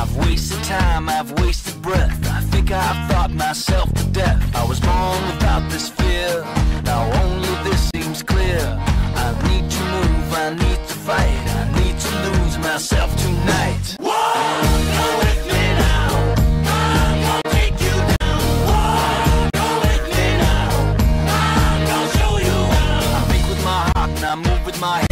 I've wasted time, I've wasted breath. I think I've thought myself to death. I was born without this fear. Now only this seems clear. I need to move, I need to fight. I need to lose myself tonight. Whoa! No my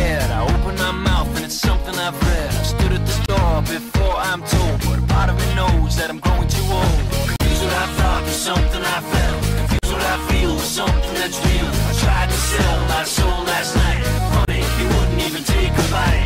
such deal. I tried to sell my soul last night. Funny, you wouldn't even take a bite.